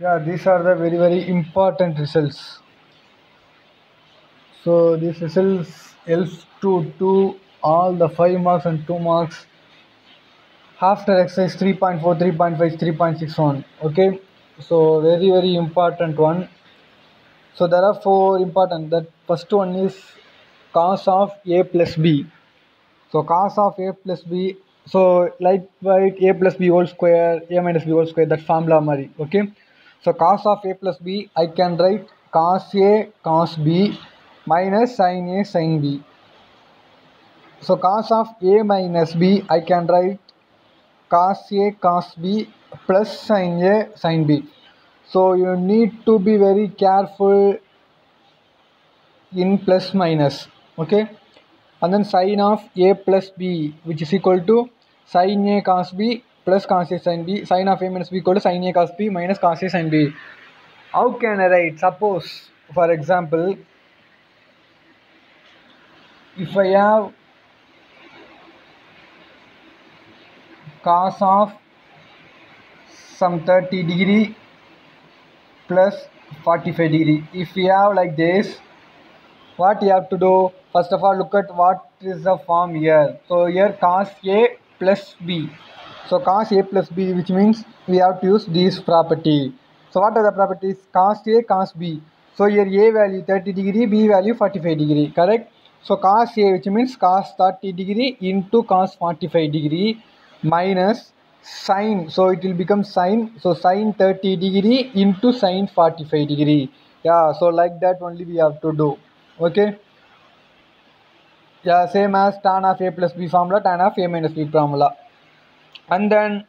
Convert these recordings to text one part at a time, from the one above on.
yeah these are the very very important results. So these results helps to do all the 5 marks and 2 marks. After exercise 3.4 3.5 3.61 okay? So very very important one. So there are four important. That first one is cos of a plus b. So cos of a plus b so like write a plus b whole square a minus b whole square that formula mari okay so cos of a plus b i can write cos a cos b minus sin a sin b. So cos of a minus b i can write cos a cos b plus sin a sin b. So you need to be very careful in plus minus okay? And then sin of a plus b which is equal to sin a cos b plus cos a sin b sin of a minus b equal to sin a cos b minus cos a sin b. How can i write? Suppose for example if i have cos of some 30 degree plus 45 degree. If we have like this what you have to do? First of all look at what is the form here. So here cos a plus b so cos a plus b which means we have to use this property. So what are the properties? Cos a cos b. So here a value 30 degree b value 45 degree correct? So cos a which means cos 30 degree into cos 45 degree minus sine. So it will become sine. So sine 30 degree into sine 45 degree. Yeah so like that only we have to do. Okay? Yeah same as tan of a plus b formula tan of a minus b formula and then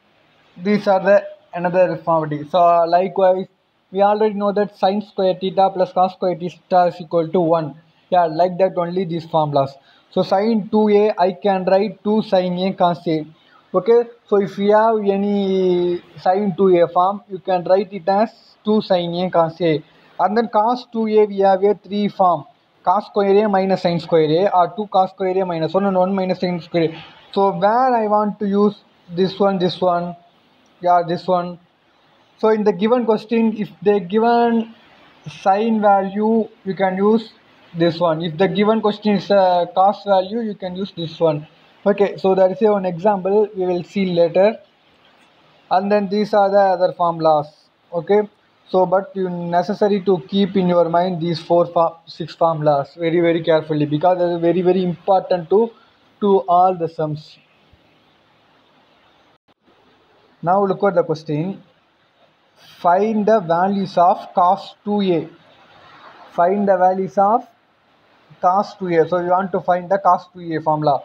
these are the another property so likewise we already know that sine square theta plus cos square theta is equal to 1 yeah like that only these formulas. So sine 2a i can write 2 sine a cos a. Okay so if you have any sine 2a form you can write it as 2 sine a cos a. And then cos 2a we have a 3 form. Cos square a minus sine square a or 2 cos square a minus 1 and 1 minus sine square a. So where i want to use this one this one yeah this one. So in the given question if they given sine value you can use this one. If the given question is a cos value you can use this one. Okay so that is one example. We will see later. And then these are the other formulas. Okay so but you necessary to keep in your mind these four six formulas very very carefully because they are very very important to to all the sums now look at the question find the values of cos 2a find the values of cos 2a so you want to find the cos 2a formula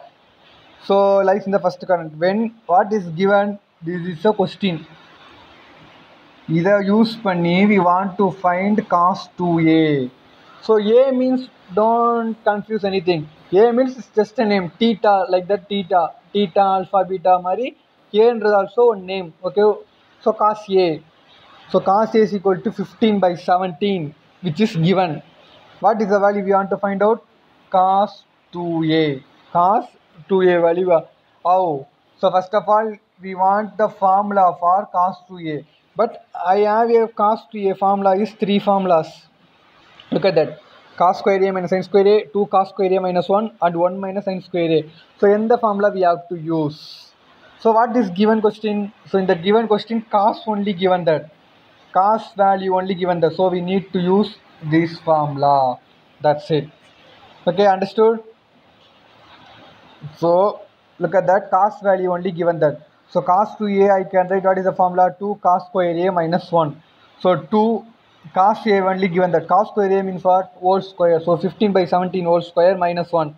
so like in the first current when what is given this is a question இதை use பண்ணி we want to find cos 2a so a means don't confuse anything a means it's just a name theta like that theta theta alpha beta மாதிரி a என்றது also a name okay so cos a so cos a is equal to 15 by 17 which is given what is the value we want to find out cos 2a cos 2a value how so first of all we want the formula for cos 2a but i have a cos 2a formula is three formulas look at that cos square a minus sin square a 2 cos square a minus 1 and 1 minus sin square a so in the formula we have to use so what is given question? So in the given question cos only given that. Cos value only given that. So we need to use this formula. That's it. Okay understood? So look at that. Cos value only given that. So cos 2a i can write what is the formula 2 cos square a minus 1 so 2 cos a only given that. Cos square a means what? Whole square. So 15 by 17 whole square minus 1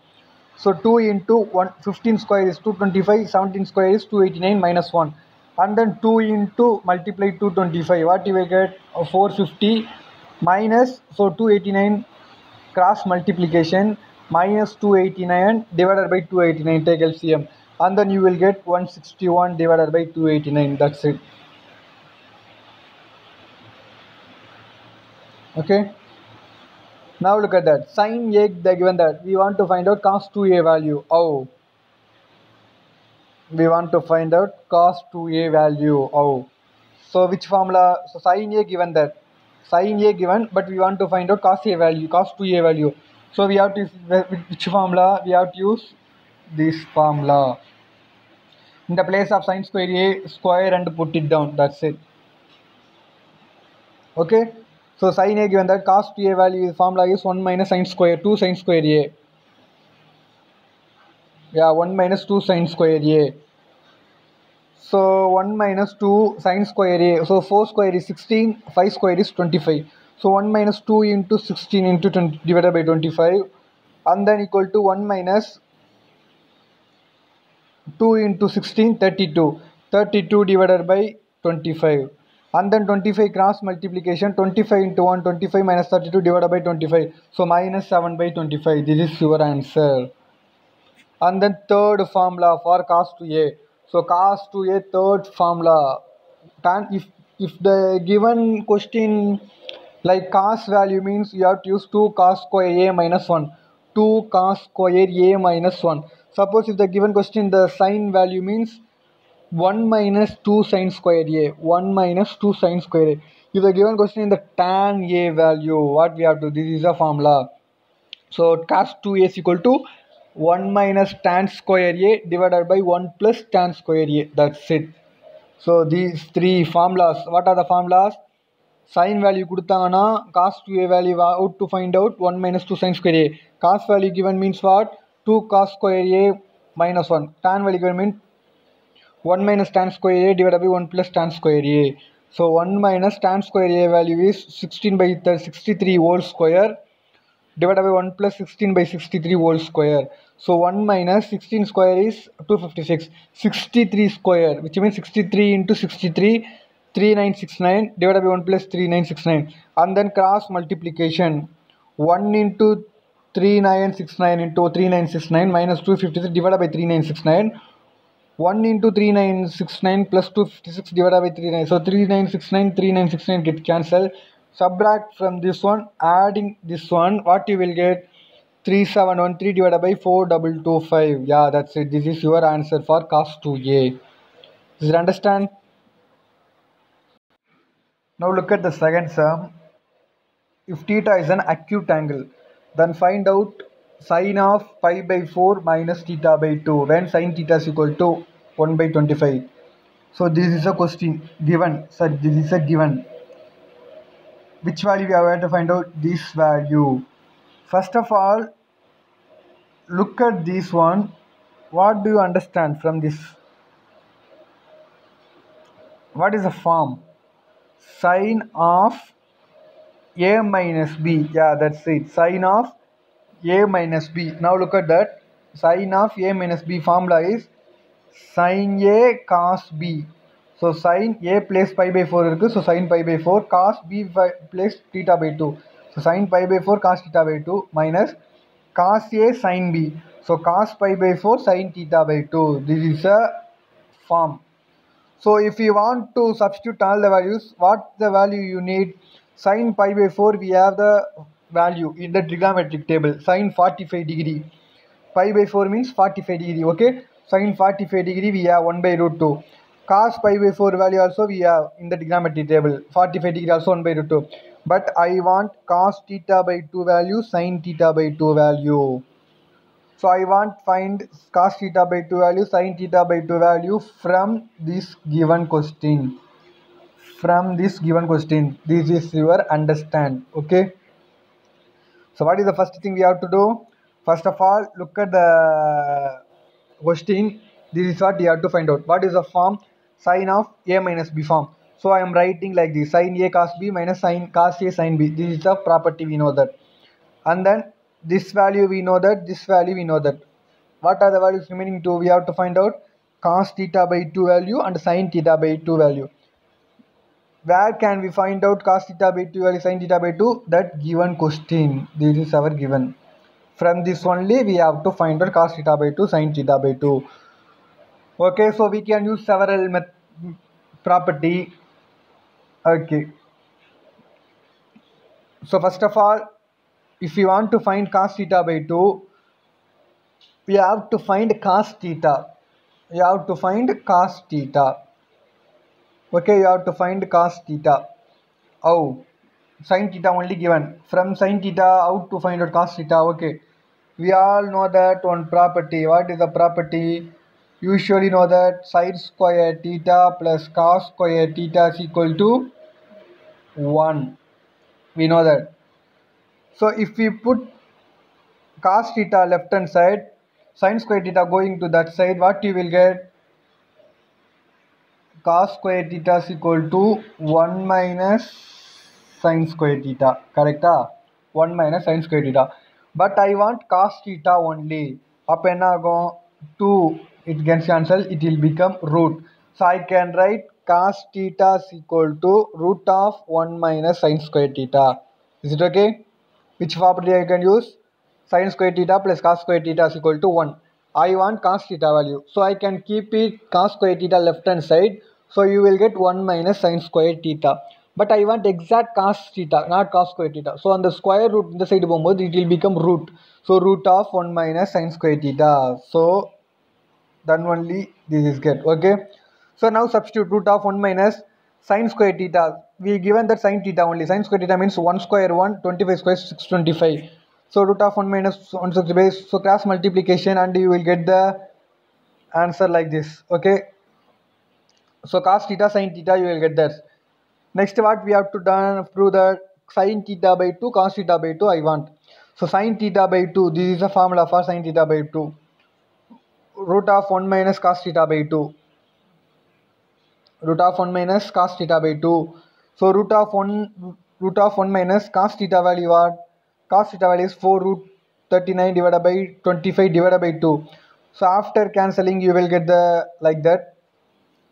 so 2 into 1 15 square is 225 17 square is 289 minus 1 and then 2 into multiply 225 what you will get? Uh, 450 minus so 289 cross multiplication minus 289 divided by 289 take LCM and then you will get 161 divided by 289 that's it. Okay now look at that sin a they given that we want to find out cos 2a value oh we want to find out cos 2a value oh So which formula? So sin A given that. Sin A given, but we want to find out cos A value, cos 2A value. So we have to which formula? We have to use this formula. In the place of sin square A, square and put it down. That's it. Okay. So sin A given that cos 2A value is formula is 1 minus sin square 2 sin square A. Yeah, 1 minus 2 sin square A. So 1 minus 2 sin square A. So 4 square is 16, 5 square is 25. So 1 minus 2 into 16 into 20 divided by 25 and then equal to 1 minus 2 into 16 32. 32 divided by 25 and then 25 cross multiplication 25 into 1 25 minus 32 divided by 25 so minus 7 by 25 this is your answer. And then third formula for cos 2a so cos 2a third formula. Tan if if the given question like cos value means you have to use 2 cos square a minus 1 2 cos square a minus 1 suppose if the given question the sin value means 1 minus 2 sin square a 1 minus 2 sin square a if the given question in the tan a value what we have to this is a formula so cos 2a is equal to 1 minus tan square a divided by 1 plus tan square a that's it so these three formulas what are the formulas sin value கொடுத்தாங்கன்னா cos 2a value out to find out 1 minus 2 sin square a cos value given means what 2 cos square a minus 1 tan value given means 1 minus tan square a divided by 1 plus tan square a. So 1 minus tan square a value is 16 by 63 whole square divided by 1 plus 16 by 63 whole square. So 1 minus 16 square is 256. 63 square which means 63 into 63 3969 divided by 1 plus 3969 and then cross multiplication 1 into 3969 into 3969 minus 256 divided by 3969 1 into 3969 plus 256 divided by 39 so 3969 3969 get cancelled. Subtract from this one adding this one what you will get? 3713 divided by 4225 yeah that's it. This is your answer for cos 2a does you understand? Now look at the second sum. If theta is an acute angle then find out sine of pi by 4 minus theta by 2 when sine theta is equal to 1 by 25 so this is a question given so this is a given. Which value we have to find out? This value. First of all look at this one. What do you understand from this? What is the form? Sine of a minus b. Yeah that's it. Sine of a minus b now look at that sine of a minus b formula is sine a cos b so sine a place pi by 4 இருக்கு so sine pi by 4 cos b by- place theta by 2 so sine pi by 4 cos theta by 2 minus cos a sine b so cos pi by 4 sine theta by 2 this is a form so if you want to substitute all the values, what the value you need? Sin pi by 4, we have the value in the trigonometric table. Sin 45 degree. Pi by 4 means 45 degree, okay? Sin 45 degree, we have 1 by root 2. Cos pi by 4 value also we have in the trigonometric table. 45 degree also 1 by root 2. But I want cos theta by 2 value, sin theta by 2 value. So I want find cos theta by 2 value, sin theta by 2 value from this given question. From this given question. This is your understand. Okay. So what is the first thing we have to do? First of all, look at the question. This is what you have to find out. What is the form? Sine of a minus b form. So I am writing like this. Sine a cos b minus sine cos a sine b. This is the property we know that. And then this value we know that. This value we know that. What are the values remaining to? We have to find out cos theta by 2 value and sine theta by 2 value. Where can we find out cos theta by 2 or sin theta by 2? That given question. This is our given. From this only we have to find out cos theta by 2 sin theta by 2. Okay, so we can use several property. Okay. So first of all, if you want to find cos theta by 2, we have to find cos theta. We have to find cos theta. Okay you have to find cos theta. How? Sin theta only given. From sin theta how to find out cos theta? Okay. We all know that one property. What is the property? Usually know that sine square theta plus cos square theta is equal to 1 we know that. So if we put cos theta left hand side sine square theta going to that side what you will get cos square theta is equal to 1 minus sin square theta correct ah 1 minus sin square theta but i want cos theta only appo enna agum 2 it gets cancelled it will become root so i can write cos theta is equal to root of 1 minus sin square theta is it okay which property i can use sin square theta plus cos square theta is equal to 1 I want cos theta value. So I can keep it cos square theta left hand side So you will get 1 minus sine square theta. But I want exact cos theta, not cos square theta. So on the square root in the side bombard, it will become root. So root of 1 minus sine square theta. So then only this is get. Okay. So now substitute root of 1 minus sine square theta. We given that sine theta only. Sine square theta means 1 square 1, 25 square 625. So root of 1 minus 165. So cross multiplication and you will get the answer like this. Okay so cos theta sin theta you will get that next what we have to done prove that sin theta by 2 cos theta by 2 i want. So sin theta by 2 this is a formula for sin theta by 2 root of 1 minus cos theta by 2 root of 1 minus cos theta by 2 so root of 1 root of 1 minus cos theta value what cos theta value is 4 root 39 divided by 25 divided by 2 so after cancelling you will get the like that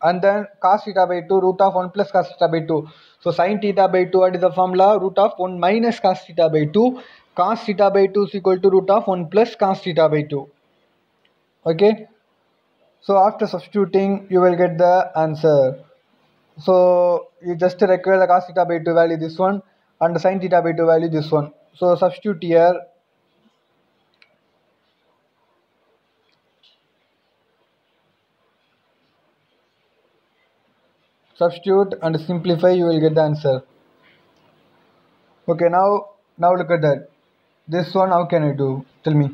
and then cos theta by 2 root of 1 plus cos theta by 2 so sin theta by 2 what is the formula? Root of 1 minus cos theta by 2 cos theta by 2 is equal to root of 1 plus cos theta by 2 okay? So after substituting you will get the answer. So you just require the cos theta by 2 value this one and sin theta by 2 value this one. So substitute here substitute and simplify you will get the answer. Okay now now look at that. This one how can i do? Tell me.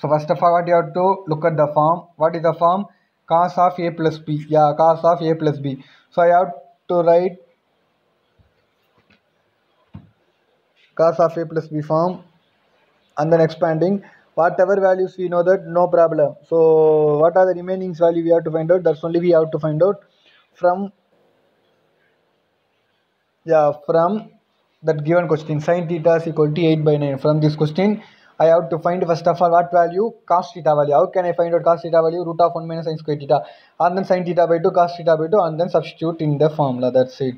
So first of all what you have to look at the form. What is the form? Cos of a plus b. Yeah cos of a plus b. So i have to write cos of a plus b form and then expanding whatever values we know that no problem. So what are the remaining value we have to find out? That's only we have to find out from yeah from that given question. Sin theta is equal to 8 by 9 from this question I have to find first of all what value? Cos theta value. How can I find out cos theta value? Root of 1 minus sin square theta. And then sin theta by 2 cos theta by 2 and then substitute in the formula. That's it.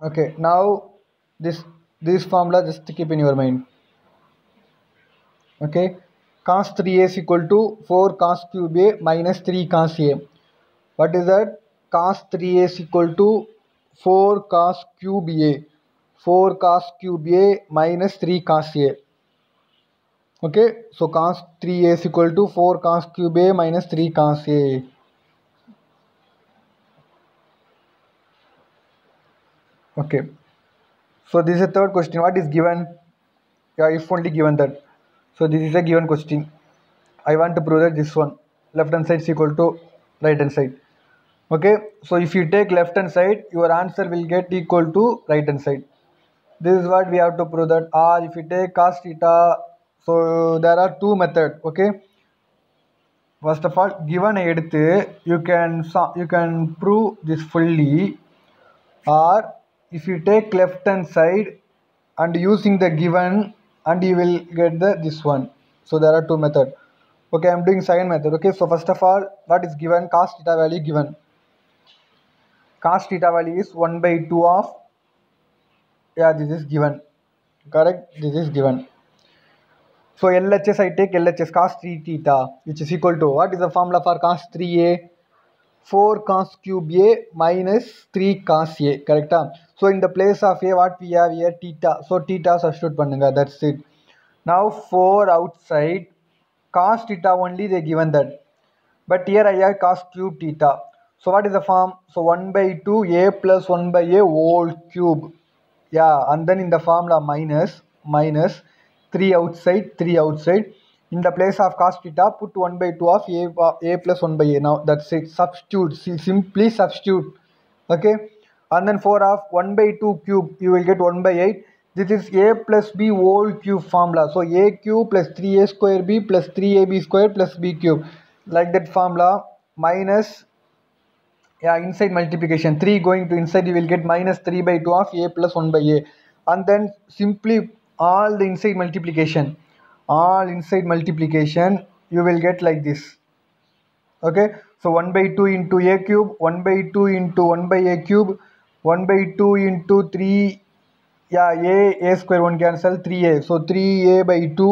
Okay now this this formula just keep in your mind. Okay? Cos 3a is equal to 4 cos cube a minus 3 cos a. What is that? Cos 3a is equal to 4 cos cube a. 4 cos cube a minus 3 cos a. Okay? So cos 3a is equal to 4 cos cube a minus 3 cos a. Okay so this is a third question what is given yeah if only given that so this is a given question i want to prove that this one left hand side is equal to right hand side okay so if you take left hand side your answer will get equal to right hand side this is what we have to prove that or if you take cos theta so there are two method okay first of all given எடுத்து you can so- you can prove this fully or if you take left hand side and using the given and you will get the this one. So there are two method. Okay i'm doing second method. Okay so first of all what is given? Cos theta value given. Cos theta value is 1 by 2 of yeah this is given. Correct? This is given. So LHS I take LHS cos 3 theta which is equal to what is the formula for cos 3a 4 cos cube a minus 3 cos a. Correct so in the place of a what we have here theta. So theta substitute pannunga. That's it. Now 4 outside cos theta only they given that. But here I have cos cube theta. So what is the form? So 1 by 2 a plus 1 by a whole cube. Yeah and then in the formula minus minus 3 outside 3 outside. In the place of cos theta put 1 by 2 of a, a plus 1 by a. Now that's it. Substitute. Simply substitute. Okay and then 4 of 1 by 2 cube you will get 1 by 8 this is a plus b whole cube formula. So a cube plus 3a square b plus 3ab square plus b cube. Like that formula minus yeah inside multiplication. 3 going to inside you will get minus 3 by 2 of a plus 1 by a. And then simply all the inside multiplication all inside multiplication you will get like this. Okay? So 1 by 2 into a cube 1 by 2 into 1 by a cube 1 by 2 into 3 yeah a a square 1 cancel 3a so 3a by 2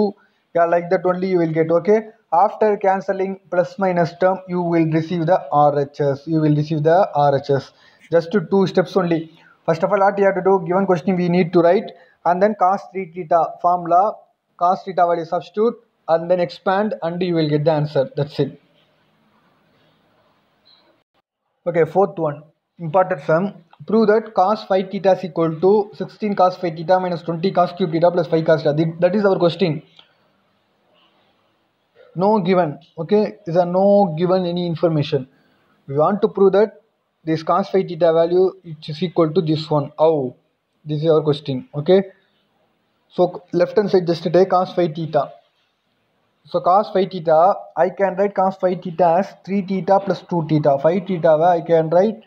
yeah like that only you will get okay? After cancelling plus minus term you will receive the RHS you will receive the RHS just to two steps only. First of all what you have to do given question we need to write and then cos 3 theta formula cos theta value substitute and then expand and you will get the answer. That's it. Okay fourth one important sum prove that cos phi theta is equal to 16 cos phi theta minus 20 cos cube theta plus 5 cos theta. That is our question. No given. Okay? A no given any information. We want to prove that this cos phi theta value is equal to this one. How? This is our question. Okay? So left hand side just take cos phi theta. So cos phi theta i can write cos phi theta as 3 theta plus 2 theta. Phi theta i can write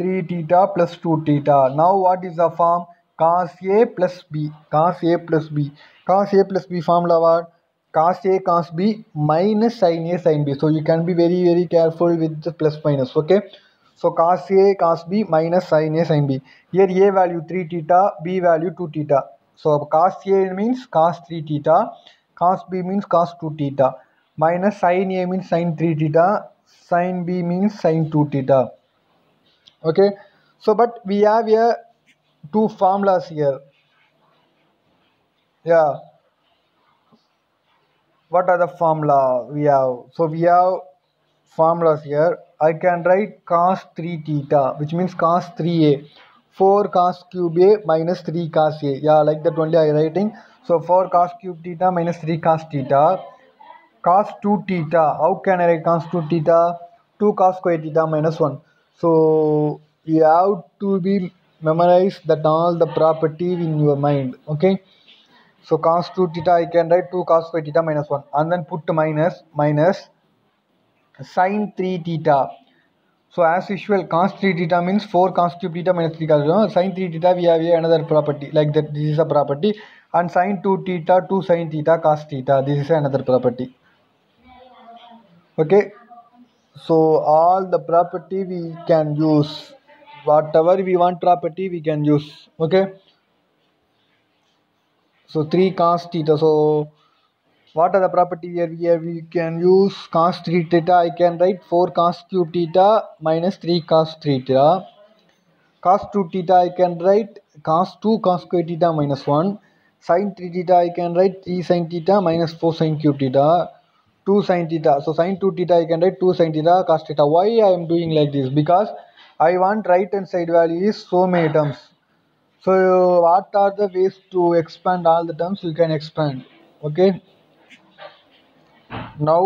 3 theta plus 2 theta. Now what is the form? Cos a plus b. Cos a plus b. Cos a plus b formula what? Cos a cos b minus sin a sin b. So you can be very very careful with the plus minus okay? So cos a cos b minus sin a sin b. Here a value 3 theta b value 2 theta. So cos a means cos 3 theta. Cos b means cos 2 theta. Minus sin a means sin 3 theta. Sin b means sin 2 theta okay? So but we have here two formulas here. Yeah. What are the formula we have? So we have formulas here. I can write cos 3 theta which means cos 3a 4 cos cube a minus 3 cos a. Yeah like that only i writing. So 4 cos cube theta minus 3 cos theta. Cos 2 theta. How can i write cos 2 theta? 2 cos square theta minus 1 so you have to be memorize that all the property in your mind okay so cos 2 theta I can write 2 cos phi theta minus 1 and then put minus minus sine 3 theta. So as usual cos 3 theta means 4 cos cube theta minus 3 cos no, sin 3 theta we have another property like that this is a property and sine 2 theta 2 sine theta cos theta this is another property. Okay so all the property we can use whatever we want property we can use okay? So 3 cos theta. So what are the property here? Here we can use cos 3 theta. I can write 4 cos cube theta minus 3 cos 3 theta. Cos 2 theta i can write cos 2 cos square theta minus 1 sin 3 theta i can write 3 sin theta minus 4 sin cube theta 2 sin theta. So sin 2 theta i can write 2 sin theta cos theta. Why i am doing like this? Because i want right hand side value is so many terms. So what are the ways to expand all the terms? You can expand. Okay? Now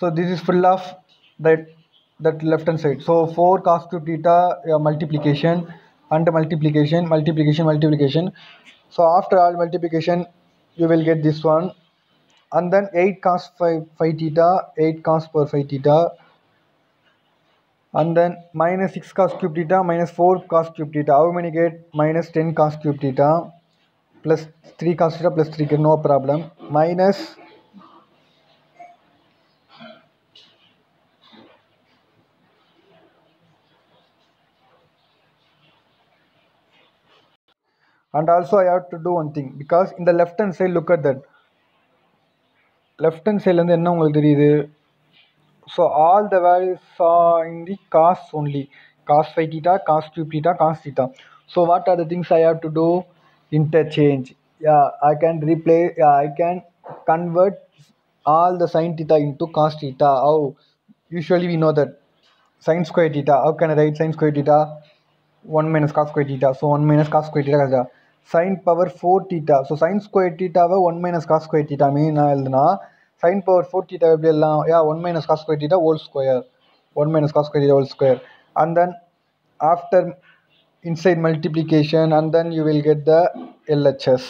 so this is full of that that left hand side. So 4 cos cube theta uh, multiplication and multiplication multiplication multiplication. So after all multiplication you will get this one and then 8 cos 5 phi theta 8 cos per phi theta. And then minus 6 cos cube theta minus 4 cos cube theta. How many get? Minus 10 cos cube theta. Plus 3 cos theta plus 3 get no problem. Minus and also I have to do one thing. Because in the left hand side look at that left hand side வந்து என்ன உங்களுக்கு தெரியுது so all the values are in the cos only cos phi theta cos cube theta cos theta so what are the things I have to do interchange yeah i can replace yeah, i can convert all the sine theta into cos theta how usually we know that sine square theta how can i write sine square theta 1 minus cos square theta so 1 minus cos square theta Sine power four theta so sine square டீட்டாவை one minus cos square theta mean எழுதுனா sine power four theta எப்படி எல்லாம் யா one minus cos square theta whole square one minus cos square theta whole square and then after inside multiplication and then you will get the LHS.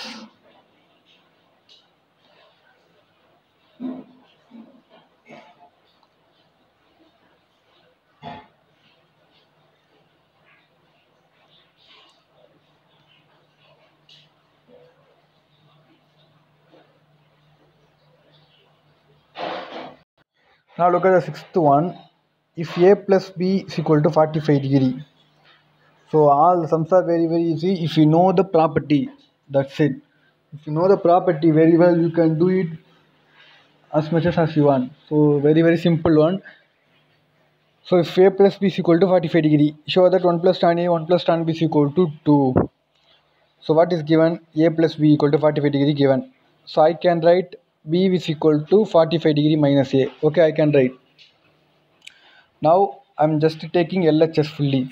Now look at the sixth one. If a plus b is equal to 45 degree. So all the sums are very very easy. If you know the property, that's it. If you know the property very well, you can do it as much as, you want. So very very simple one. So if a plus b is equal to 45 degree, show that 1 plus tan a, 1 plus tan b is equal to 2. So what is given? a plus b equal to 45 degree given. So I can write b is equal to 45 degree minus a. Okay, I can write. Now I'm just taking LHS fully.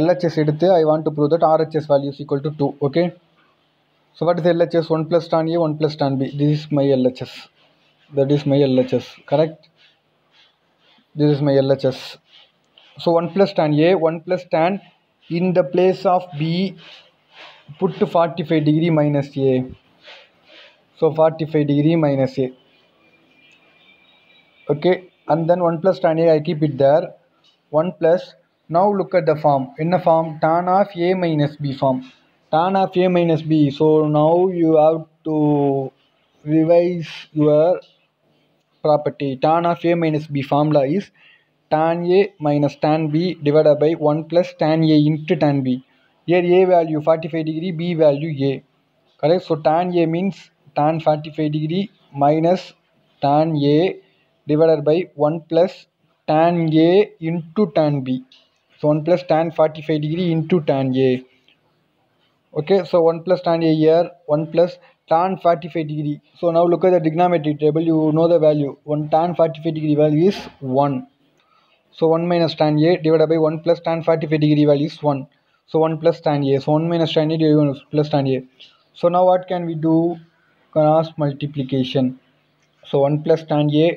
LHS எடுத்து I want to prove that RHS value is equal to 2. Okay. So what is LHS? 1 plus tan A, 1 plus tan B. This is my LHS. That is my LHS. Correct? This is my LHS. So 1 plus tan A, 1 plus tan in the place of B, put to 45 degree minus A. So 45 degree minus A. Okay. And then 1 plus tan A, I keep it there. 1 plus. Now look at the form. In the form, tan of A minus B form. Tan of A minus B. So now you have to revise your property tan of a minus b formula is tan a minus tan b divided by 1 plus tan a into tan b here a value 45 degree b value a correct so tan a means tan 45 degree minus tan a divided by 1 plus tan a into tan b. So 1 plus tan 45 degree into tan a. Okay so 1 plus tan a here 1 plus tan 45 degree. So now look at the trigonometry table. You know the value. 1 tan 45 degree value is 1 so 1 minus tan a divided by 1 plus tan 45 degree value is 1 so 1 plus tan a. So 1 minus tan a divided by 1 plus tan a. So now what can we do cross multiplication. So 1 plus tan a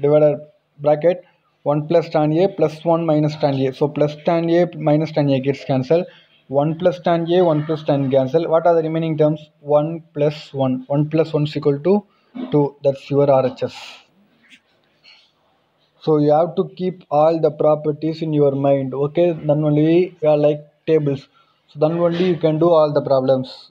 divided bracket 1 plus tan a plus 1 minus tan a. So plus tan a minus tan a gets cancelled. 1 plus tan a 1 plus tan cancel what are the remaining terms? 1 plus 1 1 plus 1 is equal to 2 that's your RHS so you have to keep all the properties in your mind. Okay? Then only are like tables. So then only you can do all the problems